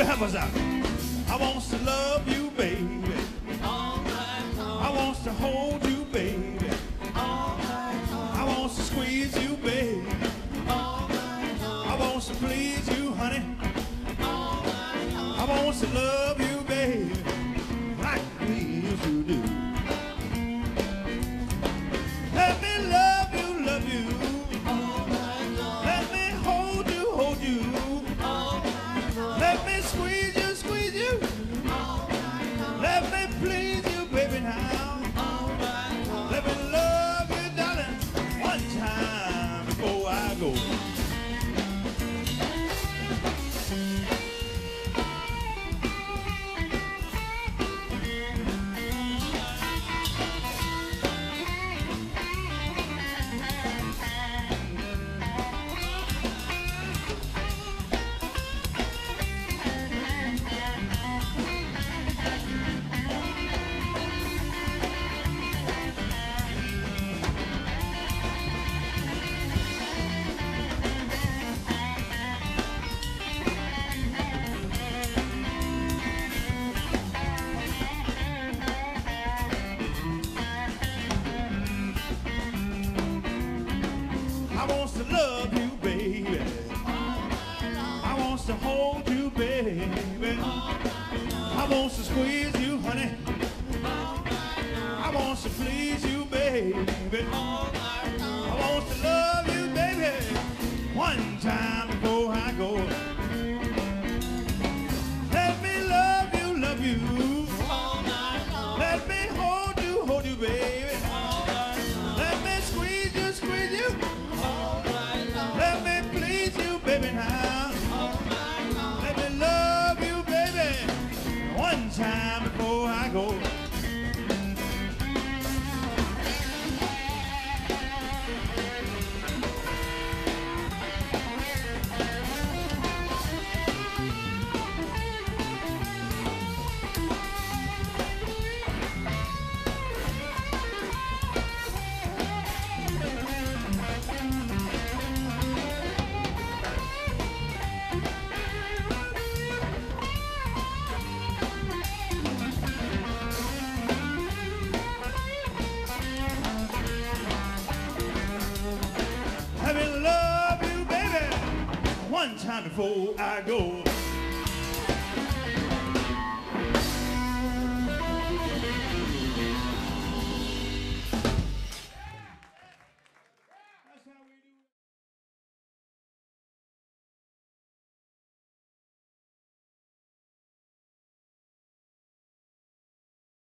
you help us out. I want to love you, baby. All night long. I want to hold you, baby. All night long. I want to squeeze you, baby. All night long. I want to please you, honey. All night long. I want to love you, baby, like we used to do. To love you, baby. I want to hold you, baby. I want to squeeze you, honey. I want to please you, baby. Go. Before I go.